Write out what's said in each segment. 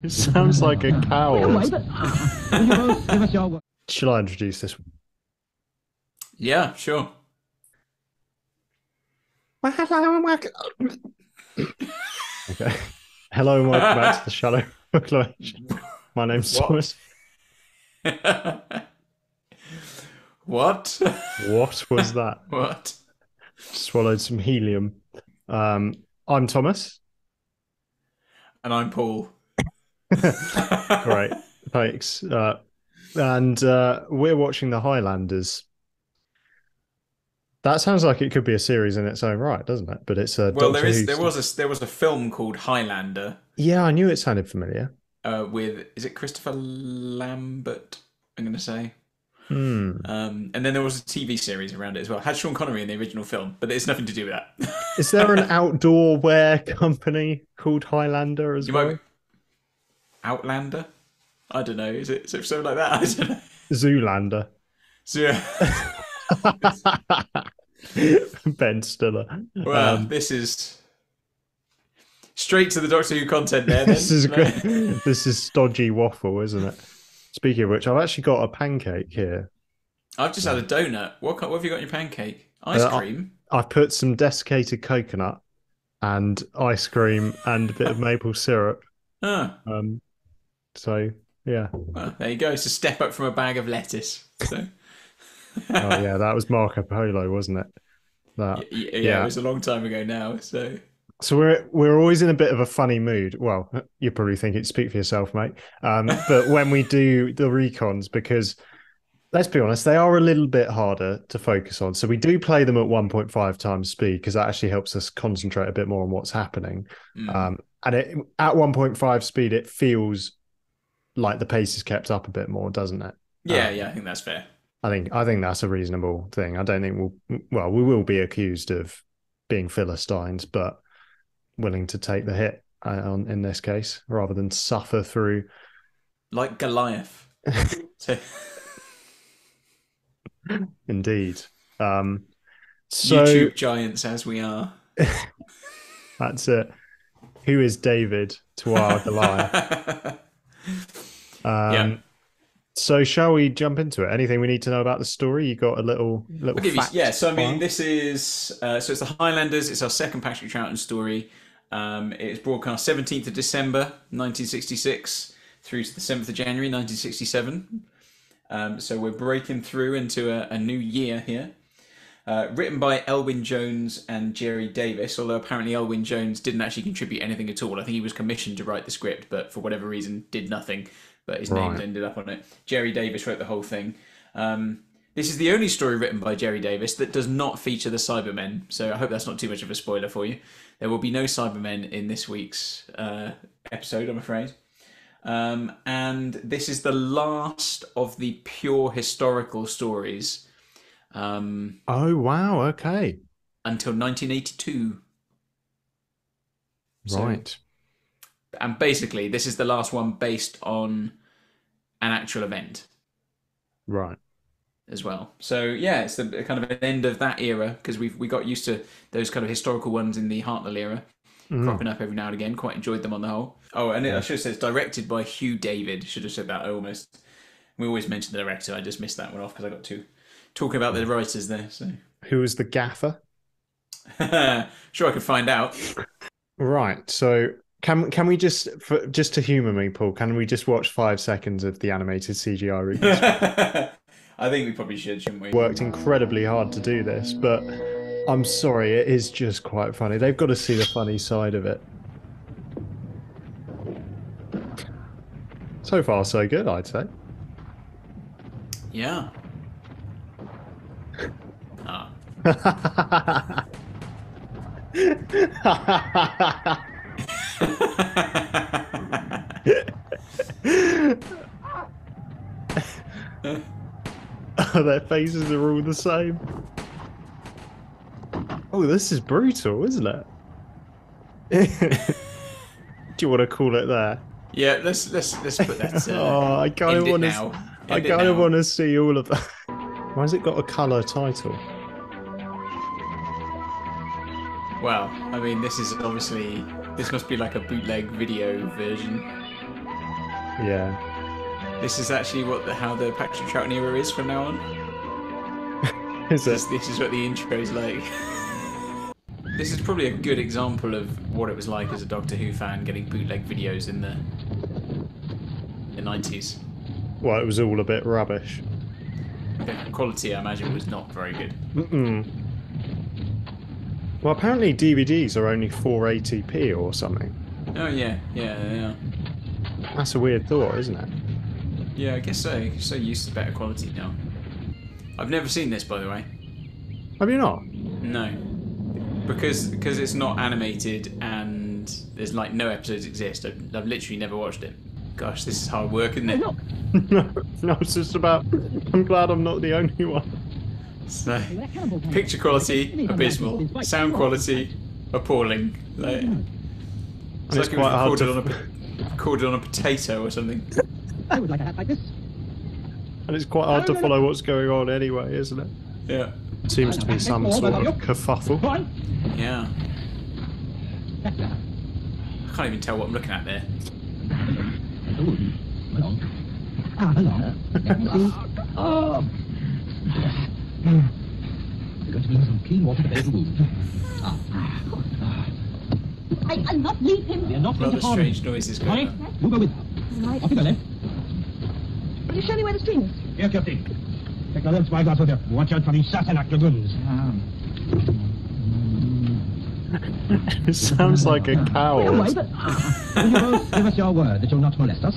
It sounds like a cow. Shall I introduce this? Yeah, sure. Well, hello and welcome. okay. Hello and welcome back to the Shallow Proclamation. My name's what? Thomas. what? What was that? what? Swallowed some helium. Um, I'm Thomas. And I'm Paul. Great. Thanks. Uh, and uh, we're watching The Highlanders. That sounds like it could be a series in its own right, doesn't it? But it's a Well, Doctor there is Who there stuff. was a there was a film called Highlander Yeah, I knew it sounded familiar. uh, with is it Christopher Lambert? I'm going to say. Hmm. Um, and then there was a TV series around it as well. Had Sean Connery in the original film, but it's nothing to do with that. Is there an outdoor wear company called Highlander as You well? might. Outlander. I don't know. Is it, is it something like that? I don't know. Zoolander. So, yeah. ben Stiller. Well, Um, this is straight to the Doctor Who content there. Then. this is great. this is stodgy waffle, isn't it? Speaking of which, I've actually got a pancake here. I've just had a donut. What, what have you got in your pancake? Ice Uh, cream. I've put some desiccated coconut and ice cream and a bit of maple syrup. Ah, Um, so yeah. well, there you go. It's a step up from a bag of lettuce. So, Oh yeah, that was Marco Polo, wasn't it? That. Y- y- yeah, yeah. it was a long time ago now. So So we're we're always in a bit of a funny mood. Well, you're probably thinking, speak for yourself, mate. Um, but when we do the recons, because let's be honest, they are a little bit harder to focus on. So we do play them at 1.5 times speed because that actually helps us concentrate a bit more on what's happening. mm. Um, and it, at 1.5 speed, it feels like the pace is kept up a bit more, doesn't it? yeah, um, yeah, I think that's fair. I think I think that's a reasonable thing. I don't think we'll well, we will be accused of being philistines, but willing to take the hit uh, on in this case rather than suffer through. Like Goliath. So, Indeed. Um, so YouTube giants as we are. that's it. Who is David to our Goliath? Um, Yeah. So shall we jump into it? Anything we need to know about the story? You got a little little. You, yeah, so I mean, this is uh, so it's the Highlanders. It's our second Patrick Troughton story. Um, it's broadcast 17th of December 1966 through to the 7th of January 1967. Um, so we're breaking through into a, a new year here. Uh, written by Elwyn Jones and Gerry Davis, although apparently Elwyn Jones didn't actually contribute anything at all. I think he was commissioned to write the script, but for whatever reason did nothing. But his name Right. ended up on it. Gerry Davis wrote the whole thing. Um, this is the only story written by Jerry Davis that does not feature the Cybermen, so I hope that's not too much of a spoiler for you. There will be no Cybermen in this week's uh, episode, I'm afraid. Um, and this is the last of the pure historical stories um, Oh wow! Okay, until 1982. So- right. And basically, this is the last one based on an actual event. Right. as well. So yeah, it's the kind of an end of that era because we've we got used to those kind of historical ones in the Hartnell era Mm. cropping up every now and again. Quite enjoyed them on the whole. Oh, and I should have said it's directed by Hugh David. Should have said that. Almost we always mention the director. I just missed that one off because I got to talking about the writers there. So Who was the gaffer? sure, I could find out. Right. So can can we just for, just to humour me, Paul? Can we just watch five seconds of the animated CGI? I think we probably should, shouldn't we? Worked incredibly hard to do this, but I'm sorry, it is just quite funny. They've got to see the funny side of it. So far, so good, I'd say. Yeah. Ah. Oh, Their faces are all the same. Oh, this is brutal, isn't it? Do you want to call it there? yeah, let's let's let's put that. Uh, oh, I kind of want to. I kind of want to see all of that. Why has it got a color title? Well, I mean, this is obviously this must be like a bootleg video version. Yeah. This is actually what the, how the Patrick Troughton era is from now on. Is it? This, this is what the intro is like. this is probably a good example of what it was like as a Doctor Who fan getting bootleg videos in the the nineties. Well, it was all a bit rubbish. The quality, I imagine, was not very good. Mm-mm. Well, apparently DVDs are only 480p or something. Oh yeah, yeah, yeah. That's a weird thought, isn't it? Yeah, I guess so. You're so used to better quality now. I've never seen this, by the way. Have you not? No, because because it's not animated and there's like no episodes exist. I've, I've literally never watched it. Gosh, this is hard work, isn't it? No, no, it's just about. I'm glad I'm not the only one. So, that cannibal can- picture quality abysmal, sound quality appalling. Like, it's, it's like it quite hard was to- recorded on a recorded on a potato or something. I would like a hat like this. And it's quite hard to follow what's going on anyway, isn't it? Yeah, It Seems to be some sort of kerfuffle. Yeah. I can't even tell what I'm looking at there. Ah, hello. Let me see. Oh. You're going to bring some clean water to bathe the wound. Ah. Ah. I, I'll not leave him. We are not going Rather to harm him. strange noises Connie, going on. you go with her. Right. Off you go then. Will you show me where the stream is? Here, Captain. Take the little spyglass with you. Watch out for these Sassenach dragoons. It sounds like a Away, coward. but... Will you both give us your word that you'll not molest us?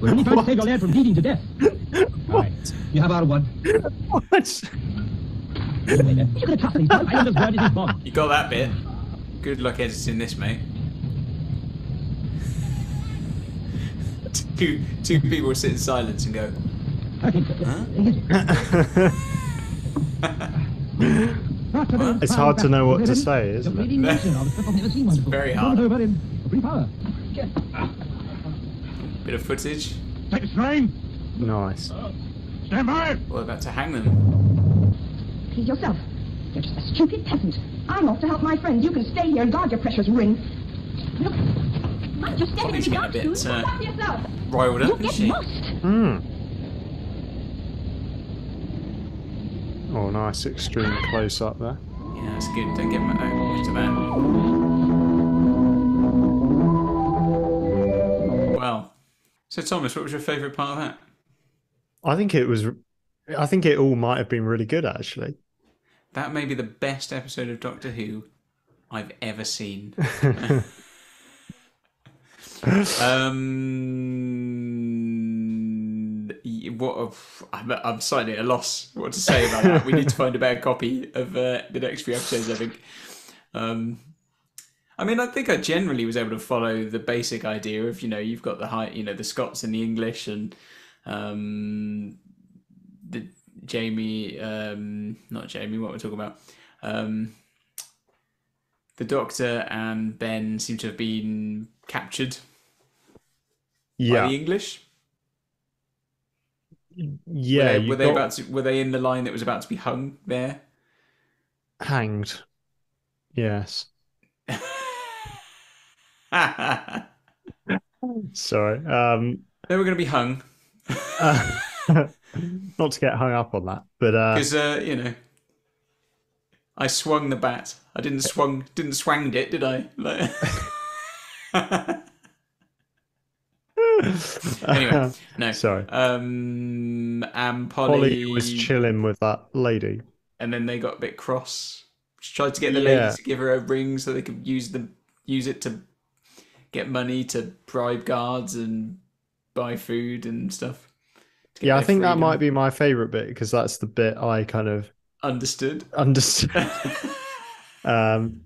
We're only trying to save your lad from bleeding to death. All right. You have our one. What? Anyway, then, You could have trusted these boys. Islanders' word is his bond. You got that bit. Good luck editing this, mate. two two people sit in silence and go. Okay. It's hard to know what to say, isn't it? it? very hard. Bit of footage. Take the strain. Nice. Stand by. We're about to hang them. Please yourself. You're just a stupid peasant. I'm off to help my friends. You can stay here and guard your precious ring. Look, might just stay Polly's with the getting a guards bit, soon. uh, Look after yourself. Riled You'll get she? lost. Hmm. Oh, nice extreme close up there. Yeah, that's good. Don't get much to that. So Thomas, what was your favourite part of that? I think it was. I think it all might have been really good actually. That may be the best episode of Doctor Who I've ever seen. um, what? I'm, I'm slightly at a loss what to say about that. We need to find a better copy of uh, the next few episodes. I think. Um, I mean, I think I generally was able to follow the basic idea of you know you've got the high, you know, the Scots and the English and um, the Jamie, um, not Jamie, what we're talking about. Um, the Doctor and Ben seem to have been captured by Yeah, the English. yeah. were they, were they got about to? Were they in the line that was about to be hung there? hanged. Yes. Sorry. Um. They were going to be hung uh, not to get hung up on that, but uh, because uh, you know. I swung the bat. I didn't swung, didn't swanged it, did I? Like... anyway, no. Sorry. Um, and Polly, Polly was chilling with that lady. and then they got a bit cross. She tried to get the Yeah. ladies to give her a ring so they could use the use it to get money to bribe guards and buy food and stuff. Yeah, I think that might be my favorite bit because that's the bit I kind of understood. understood. um,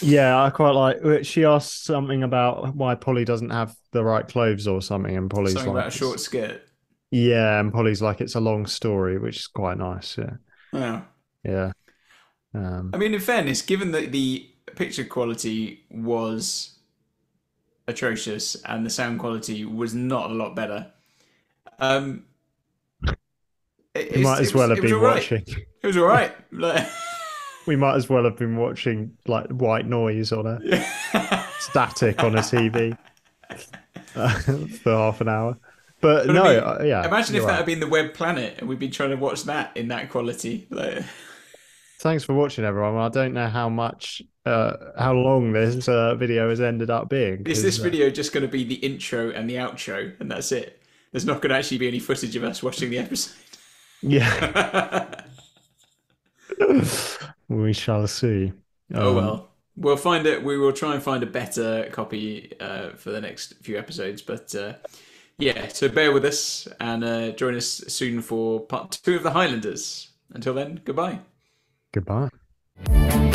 yeah, I quite like. She asked something about why Polly doesn't have the right clothes or something, and Polly's Something like, about a short skirt. "Yeah," and Polly's like, "It's a long story," which is quite nice. Yeah, Yeah. yeah. Um, I mean, in fairness, given that the picture quality was atrocious and the sound quality was not a lot better, um, it, we might as well have been right. watching. It was all right. Like, We might as well have been watching like white noise on a static on a TV. for half an hour. But But I no, mean, uh, yeah. Imagine if you're that had been the web planet and we'd been trying to watch that in that quality. Like, Thanks for watching, everyone. I don't know how much, uh, how long this uh, video has ended up being. is this uh, video just going to be the intro and the outro, and that's it? There's not going to actually be any footage of us watching the episode. yeah, we shall see. oh Um, well, we'll find it. We will try and find a better copy uh, for the next few episodes. But uh, yeah, so bear with us and uh, join us soon for part two of the Highlanders. Until then, goodbye. Goodbye.